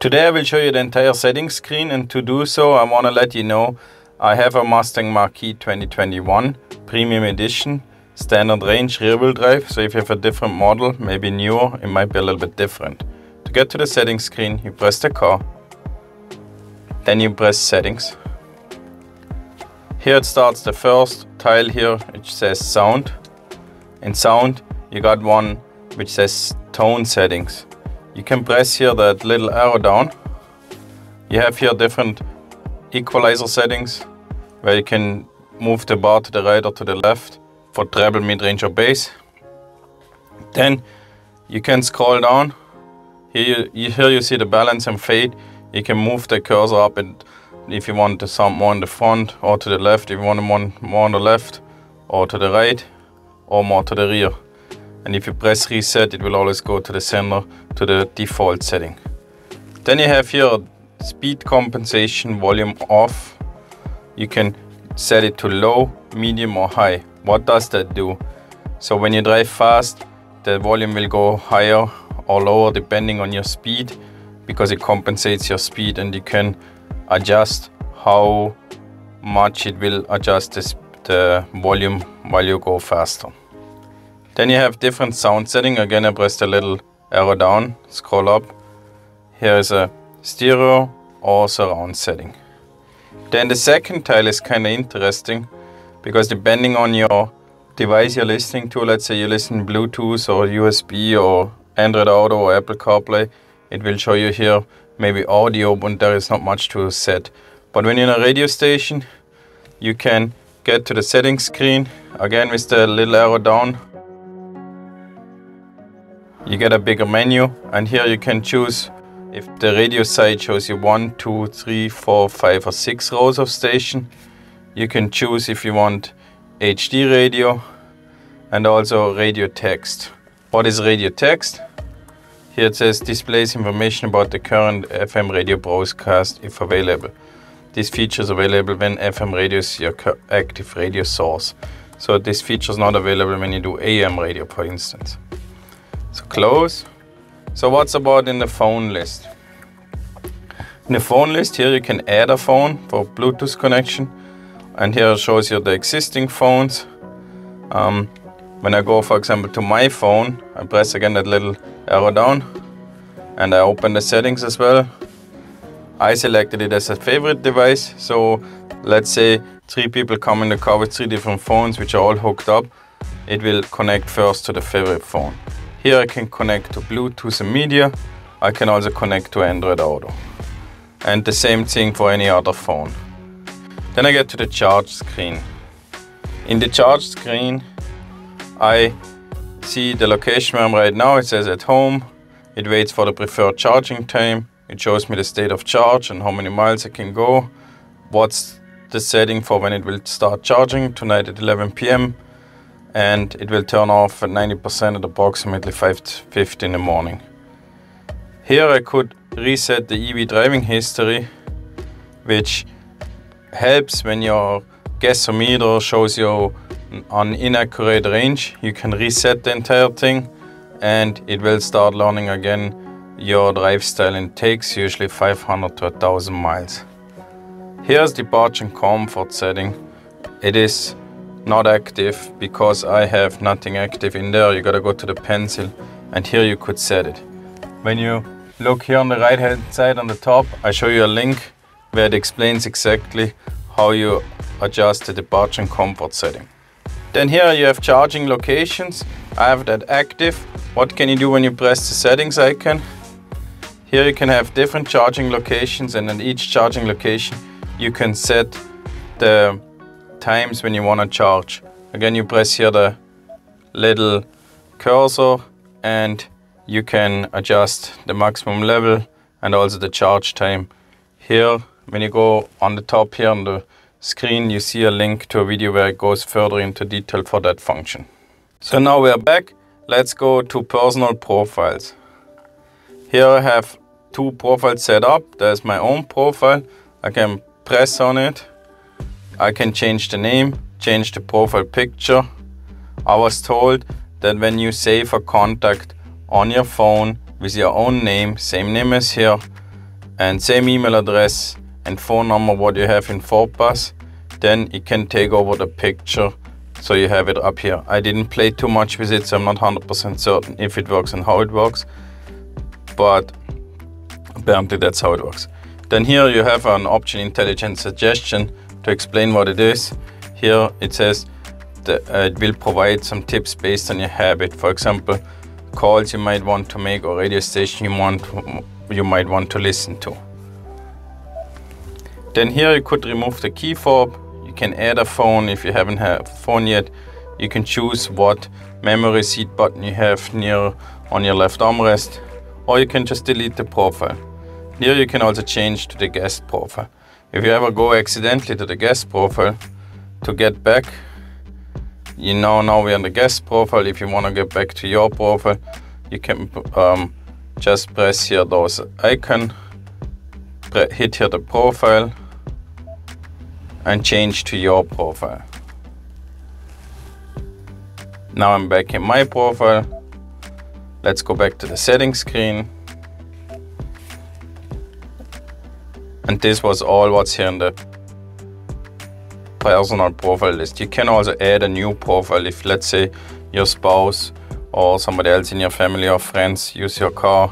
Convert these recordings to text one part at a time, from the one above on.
Today I will show you the entire settings screen and to do so I want to let you know I have a Mustang Mach-E 2021 Premium Edition standard range rear wheel drive so if you have a different model maybe newer it might be a little bit different. To get to the settings screen you press the car then you press settings. Here it starts the first tile here which says sound. In sound you got one which says tone settings. You can press here that little arrow down. You have here different equalizer settings where you can move the bar to the right or to the left for treble, mid-range or bass. Then you can scroll down. Here you, here you see the balance and fade. You can move the cursor up and if you want the sound more in the front or to the left, if you want one more on the left or to the right or more to the rear and if you press reset it will always go to the center to the default setting. Then you have here speed compensation volume off. You can set it to low, medium or high. What does that do? So when you drive fast the volume will go higher or lower depending on your speed because it compensates your speed and you can adjust how much it will adjust the volume while you go faster. Then you have different sound setting. Again, I press the little arrow down, scroll up. Here is a stereo or surround setting. Then the second tile is kind of interesting because depending on your device you're listening to, let's say you listen Bluetooth or USB or Android Auto or Apple CarPlay, it will show you here maybe audio, but there is not much to set. But when you're in a radio station, you can get to the settings screen, again with the little arrow down, you get a bigger menu and here you can choose if the radio side shows you one, two, three, four, five or six rows of station. You can choose if you want HD radio and also radio text. What is radio text? Here it says displays information about the current FM radio broadcast if available. This feature is available when FM radio is your active radio source. So this feature is not available when you do AM radio for instance. So close. So what's about in the phone list? In the phone list here you can add a phone for Bluetooth connection and here it shows you the existing phones. Um, when I go for example to my phone, I press again that little arrow down and I open the settings as well. I selected it as a favorite device so let's say three people come in the car with three different phones which are all hooked up. It will connect first to the favorite phone. Here I can connect to Bluetooth and media. I can also connect to Android Auto. And the same thing for any other phone. Then I get to the charge screen. In the charge screen, I see the location where I'm right now. It says at home. It waits for the preferred charging time. It shows me the state of charge and how many miles I can go. What's the setting for when it will start charging tonight at 11 p.m and it will turn off at 90% at approximately 5.50 in the morning. Here I could reset the EV driving history, which helps when your guess-o-meter shows you an inaccurate range. You can reset the entire thing and it will start learning again your drive style and takes usually 500 to 1000 miles. Here's the park and comfort setting. It is not active because I have nothing active in there. You gotta go to the pencil and here you could set it. When you look here on the right hand side on the top, I show you a link where it explains exactly how you adjust the departure and comfort setting. Then here you have charging locations. I have that active. What can you do when you press the settings icon? Here you can have different charging locations and in each charging location you can set the times when you want to charge. Again, you press here the little cursor and you can adjust the maximum level and also the charge time. Here, when you go on the top here on the screen, you see a link to a video where it goes further into detail for that function. So now we're back. Let's go to personal profiles. Here I have two profiles set up. There's my own profile. I can press on it I can change the name, change the profile picture. I was told that when you save a contact on your phone with your own name, same name as here, and same email address and phone number what you have in FordPass, then it can take over the picture so you have it up here. I didn't play too much with it, so I'm not 100% certain if it works and how it works, but apparently that's how it works. Then here you have an option intelligent suggestion to explain what it is. Here it says that uh, it will provide some tips based on your habit. For example, calls you might want to make or radio station you want you might want to listen to. Then here you could remove the key fob You can add a phone if you haven't had a phone yet. You can choose what memory seat button you have near on your left armrest or you can just delete the profile. Here you can also change to the guest profile. If you ever go accidentally to the guest profile to get back, you know now we're on the guest profile. If you want to get back to your profile, you can um, just press here those icon, hit here the profile and change to your profile. Now I'm back in my profile. Let's go back to the settings screen. And this was all what's here in the personal profile list. You can also add a new profile if let's say your spouse or somebody else in your family or friends use your car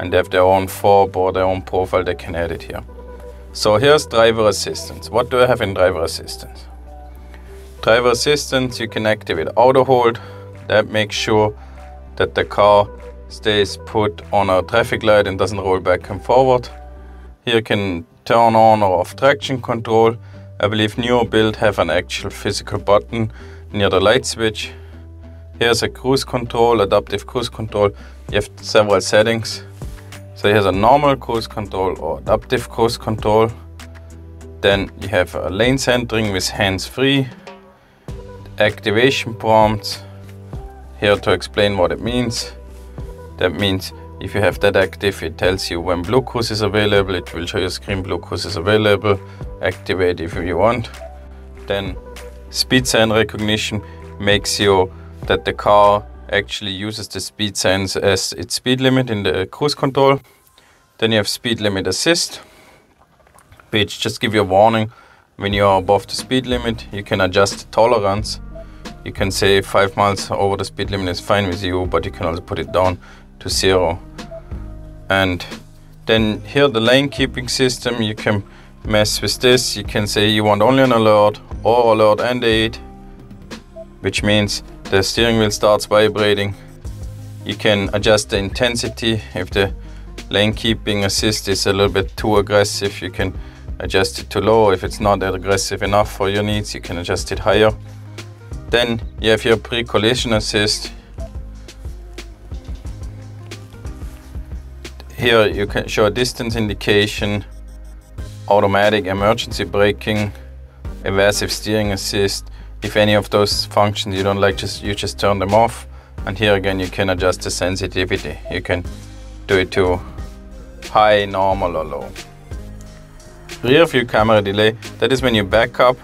and they have their own fob or their own profile, they can add it here. So here's driver assistance. What do I have in driver assistance? Driver assistance, you can activate auto hold. That makes sure that the car stays put on a traffic light and doesn't roll back and forward. Here you can turn on or off traction control. I believe newer build have an actual physical button near the light switch. Here's a cruise control, adaptive cruise control. You have several settings. So here's a normal cruise control or adaptive cruise control. Then you have a lane centering with hands-free, activation prompts. Here to explain what it means. That means if you have that active, it tells you when BlueCruise is available. It will show your screen BlueCruise is available. Activate if you want. Then speed sign recognition makes you that the car actually uses the speed signs as its speed limit in the cruise control. Then you have speed limit assist, which just give you a warning when you are above the speed limit. You can adjust the tolerance. You can say five miles over the speed limit is fine with you, but you can also put it down to zero. And then here the lane keeping system, you can mess with this. You can say you want only an alert or alert and aid, which means the steering wheel starts vibrating. You can adjust the intensity if the lane keeping assist is a little bit too aggressive. You can adjust it to low. If it's not aggressive enough for your needs, you can adjust it higher. Then you have your pre-collision assist. Here you can show a distance indication, automatic emergency braking, evasive steering assist, if any of those functions you don't like, just you just turn them off. And here again, you can adjust the sensitivity. You can do it to high, normal or low. Rear view camera delay, that is when you back up,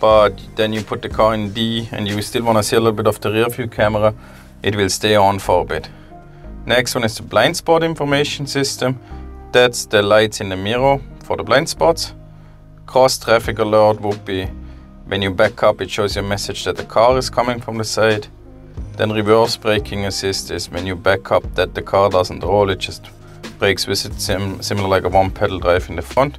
but then you put the car in D and you still want to see a little bit of the rear view camera, it will stay on for a bit. Next one is the blind spot information system. That's the lights in the mirror for the blind spots. Cross traffic alert would be when you back up, it shows you a message that the car is coming from the side. Then reverse braking assist is when you back up that the car doesn't roll, it just brakes with it sim similar like a one pedal drive in the front.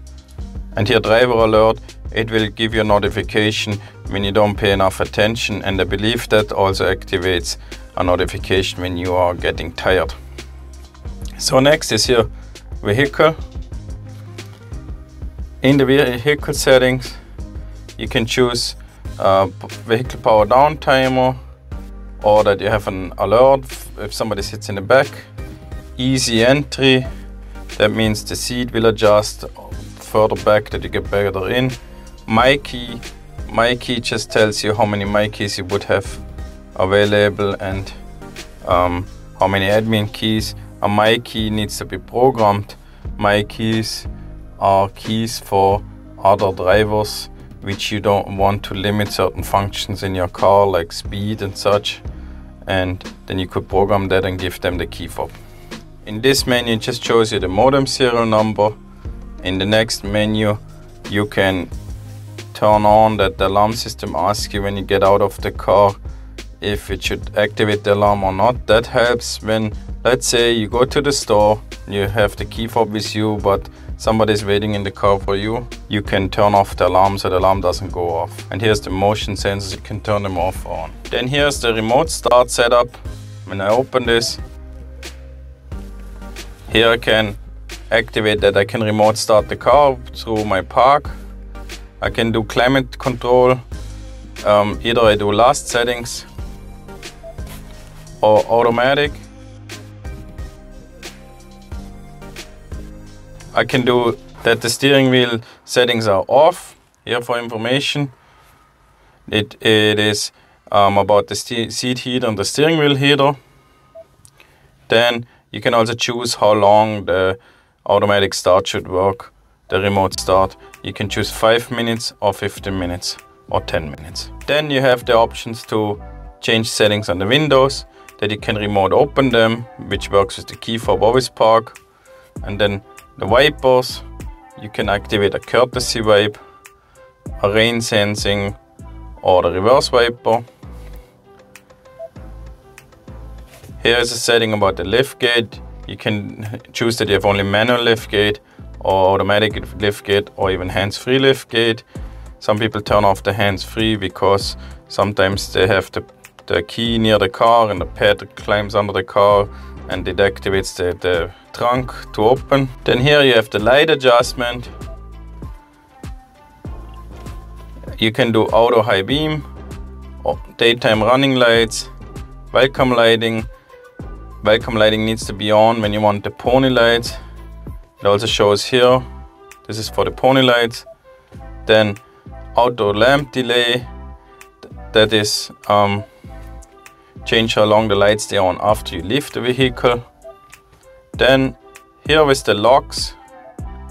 And here driver alert, it will give you a notification when you don't pay enough attention and I believe that also activates a notification when you are getting tired. So next is here vehicle. In the vehicle settings, you can choose uh, vehicle power down timer or that you have an alert if somebody sits in the back. Easy entry, that means the seat will adjust further back that you get better in. MyKey, my key just tells you how many MyKeys you would have available and um, how many admin keys. A MyKey needs to be programmed. MyKeys are keys for other drivers which you don't want to limit certain functions in your car like speed and such and then you could program that and give them the key fob. In this menu it just shows you the modem serial number in the next menu you can turn on that the alarm system asks you when you get out of the car if it should activate the alarm or not. That helps when, let's say you go to the store, you have the key fob with you, but somebody's waiting in the car for you. You can turn off the alarm so the alarm doesn't go off. And here's the motion sensors, you can turn them off or on. Then here's the remote start setup. When I open this, here I can activate that I can remote start the car through my park. I can do climate control. Um, either I do last settings or automatic. I can do that the steering wheel settings are off. Here for information, it, it is um, about the seat heater and the steering wheel heater. Then you can also choose how long the automatic start should work, the remote start. You can choose 5 minutes or 15 minutes or 10 minutes. Then you have the options to change settings on the windows that you can remote open them, which works with the key for always park. And then the wipers, you can activate a courtesy wipe, a rain sensing, or the reverse wiper. Here is a setting about the lift gate. You can choose that you have only manual lift gate or automatic lift gate or even hands-free lift gate. Some people turn off the hands-free because sometimes they have the the key near the car and the pad climbs under the car and it activates the, the trunk to open. Then here you have the light adjustment. You can do auto high beam, daytime running lights, welcome lighting. Welcome lighting needs to be on when you want the pony lights. It also shows here, this is for the pony lights. Then auto lamp delay, that is um, change how long the lights stay on after you leave the vehicle. Then here with the locks,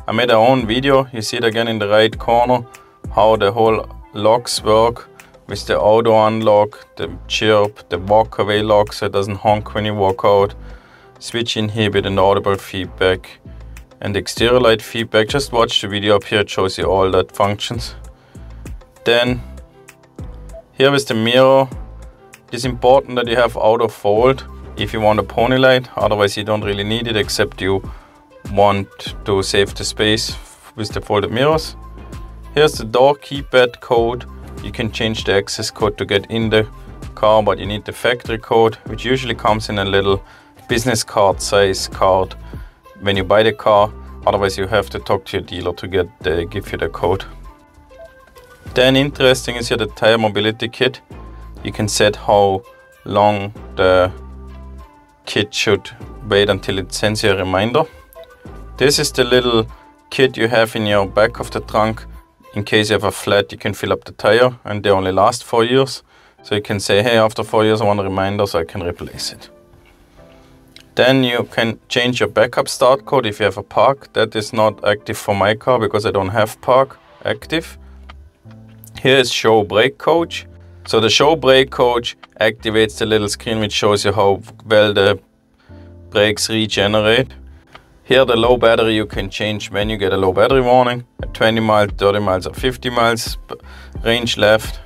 I made a own video, you see it again in the right corner, how the whole locks work with the auto unlock, the chirp, the walk away lock so it doesn't honk when you walk out, switch inhibit and audible feedback and exterior light feedback. Just watch the video up here, it shows you all that functions. Then here with the mirror, it is important that you have auto fold if you want a pony light, otherwise you don't really need it except you want to save the space with the folded mirrors. Here's the door keypad code. You can change the access code to get in the car, but you need the factory code, which usually comes in a little business card size card when you buy the car. Otherwise you have to talk to your dealer to get the, give you the code. Then interesting is here the tire mobility kit you can set how long the kit should wait until it sends you a reminder. This is the little kit you have in your back of the trunk. In case you have a flat, you can fill up the tire and they only last four years. So you can say, hey, after four years I want a reminder so I can replace it. Then you can change your backup start code if you have a PaaK. That is not active for my car because I don't have PaaK active. Here is show brake coach. So the show brake coach activates the little screen which shows you how well the brakes regenerate. Here the low battery you can change when you get a low battery warning. At 20 miles, 30 miles or 50 miles range left.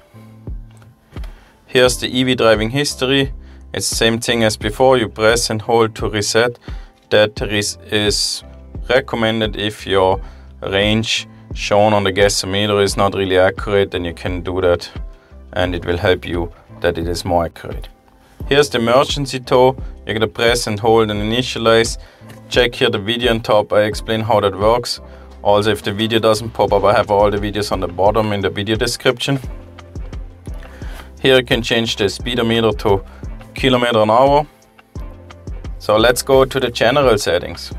Here's the EV driving history. It's the same thing as before. You press and hold to reset. That is recommended if your range shown on the guess-o-meter is not really accurate, then you can do that and it will help you that it is more accurate. Here's the emergency tow. You're gonna press and hold and initialize. Check here the video on top. I explain how that works. Also, if the video doesn't pop up, I have all the videos on the bottom in the video description. Here you can change the speedometer to kilometer an hour. So let's go to the general settings.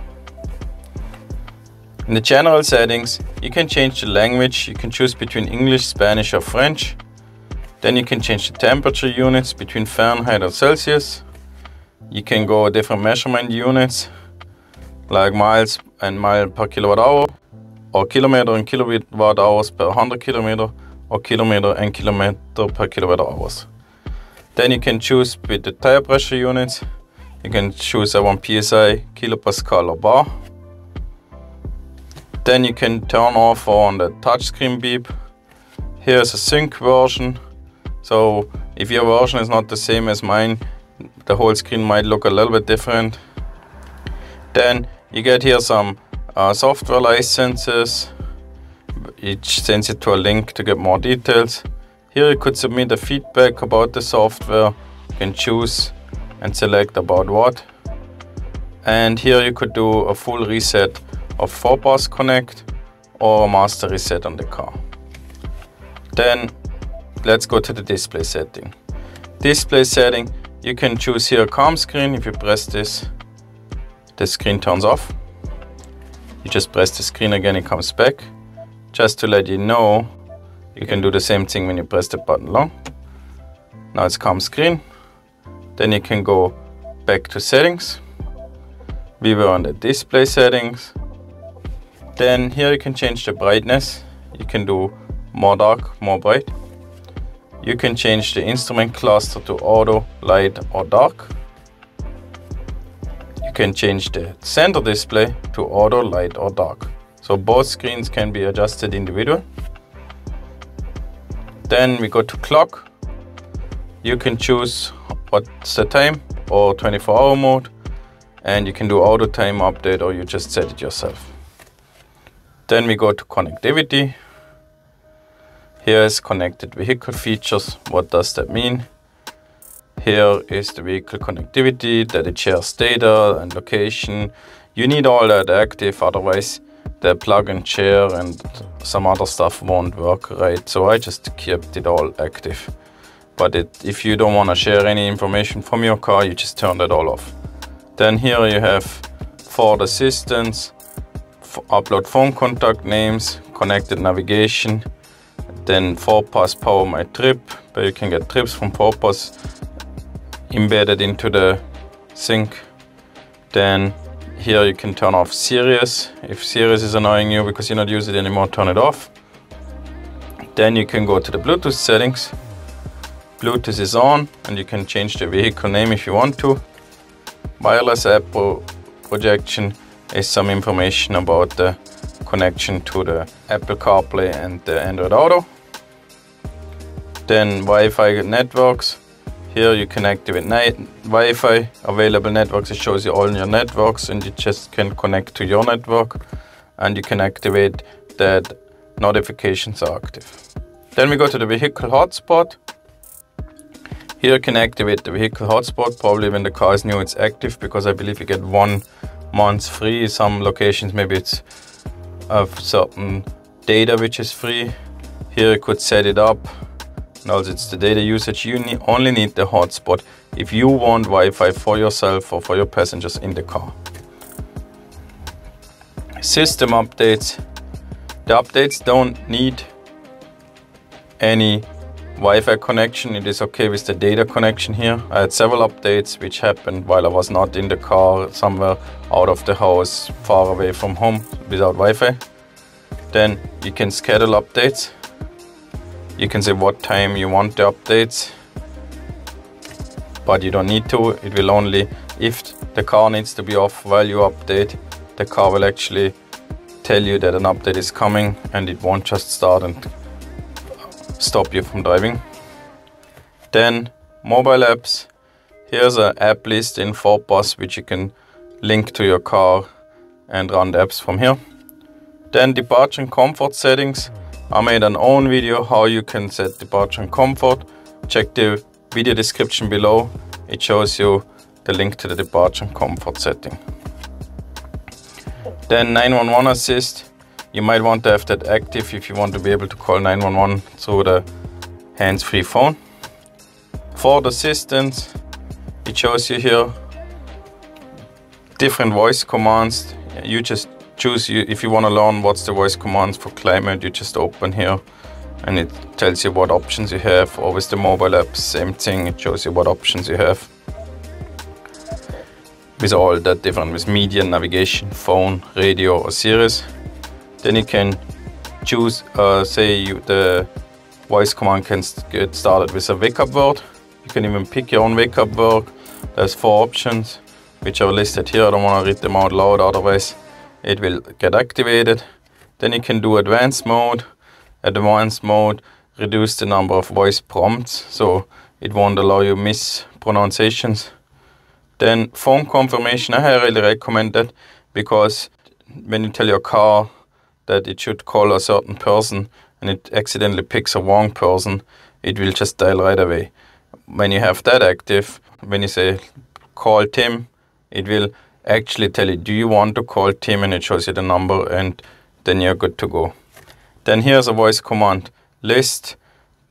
In the general settings, you can change the language. You can choose between English, Spanish or French. Then you can change the temperature units between Fahrenheit or Celsius. You can go different measurement units like miles and mile per kilowatt hour or kilometer and kilowatt hours per 100 kilometer or kilometer and kilometer per kilowatt hours. Then you can choose with the tire pressure units. You can choose I want PSI, kilopascal or bar. Then you can turn off on the touchscreen beep. Here's a sync version. So if your version is not the same as mine, the whole screen might look a little bit different. Then you get here some uh, software licenses. Each sends you to a link to get more details. Here you could submit a feedback about the software. You can choose and select about what. And here you could do a full reset of FordPass connect or a master reset on the car. Then let's go to the display setting. Display setting, you can choose here calm screen. If you press this, the screen turns off. You just press the screen again, it comes back. Just to let you know, you can do the same thing when you press the button long. Now it's calm screen. Then you can go back to settings. We were on the display settings. Then here you can change the brightness. You can do more dark, more bright. You can change the instrument cluster to auto, light or dark. You can change the center display to auto, light or dark. So both screens can be adjusted individually. Then we go to clock. You can choose what's the time or 24 hour mode and you can do auto time update or you just set it yourself. Then we go to connectivity. Here is connected vehicle features. What does that mean? Here is the vehicle connectivity that it shares data and location. You need all that active, otherwise the plug and share and some other stuff won't work right. So I just kept it all active. But it, if you don't want to share any information from your car, you just turn that all off. Then here you have Ford Assistance, upload phone contact names, connected navigation, then FordPass Power My Trip, but you can get trips from FordPass embedded into the sync. Then here you can turn off Sirius. If Sirius is annoying you because you're not using it anymore, turn it off. Then you can go to the Bluetooth settings. Bluetooth is on and you can change the vehicle name if you want to. Wireless app pro projection is some information about the connection to the Apple CarPlay and the Android Auto. Then Wi-Fi networks. Here you can activate Wi-Fi available networks. It shows you all your networks and you just can connect to your network and you can activate that notifications are active. Then we go to the vehicle hotspot. Here you can activate the vehicle hotspot. Probably when the car is new it's active because I believe you get one months free. Some locations maybe it's of certain data which is free. Here you could set it up. Now it's the data usage. You need, only need the hotspot if you want Wi-Fi for yourself or for your passengers in the car. System updates. The updates don't need any Wi-Fi connection. It is okay with the data connection here. I had several updates which happened while I was not in the car, somewhere out of the house, far away from home without Wi-Fi. Then you can schedule updates. You can say what time you want the updates, but you don't need to. It will only, if the car needs to be off while you update, the car will actually tell you that an update is coming and it won't just start and stop you from driving. Then mobile apps. Here's an app list in FordPass which you can link to your car and run the apps from here. Then departure and comfort settings. I made an own video how you can set departure and comfort. Check the video description below. It shows you the link to the departure and comfort setting. Then 911 assist. You might want to have that active if you want to be able to call 911 through the hands-free phone. Ford assistance, it shows you here different voice commands. You just choose if you want to learn what's the voice commands for climate, you just open here and it tells you what options you have. Or with the mobile app, same thing, it shows you what options you have. With all that different, with media, navigation, phone, radio or Sirius. Then you can choose, uh, say you, the voice command can get started with a wake up word. You can even pick your own wake up word. There's four options, which are listed here. I don't want to read them out loud, otherwise it will get activated. Then you can do advanced mode. Advanced mode reduce the number of voice prompts so it won't allow you mispronunciations. Then phone confirmation, I highly recommend that because when you tell your car that it should call a certain person and it accidentally picks a wrong person, it will just dial right away. When you have that active, when you say call Tim, it will actually tell you, do you want to call Tim? And it shows you the number and then you're good to go. Then here's a voice command list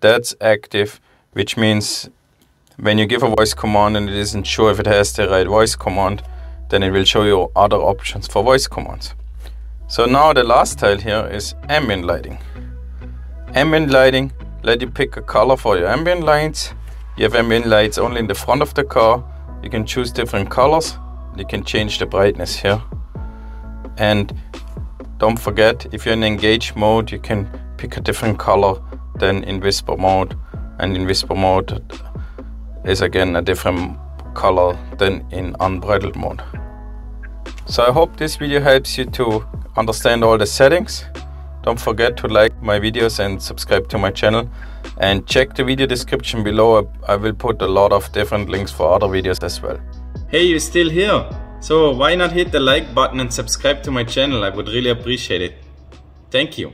that's active, which means when you give a voice command and it isn't sure if it has the right voice command, then it will show you other options for voice commands. So now the last tile here is ambient lighting. Ambient lighting, let you pick a color for your ambient lights. You have ambient lights only in the front of the car. You can choose different colors. You can change the brightness here. And don't forget, if you're in engage mode, you can pick a different color than in whisper mode. And in whisper mode is again a different color than in unbridled mode. So I hope this video helps you to understand all the settings. Don't forget to like my videos and subscribe to my channel and check the video description below. I will put a lot of different links for other videos as well. Hey, you're still here? So why not hit the like button and subscribe to my channel? I would really appreciate it. Thank you.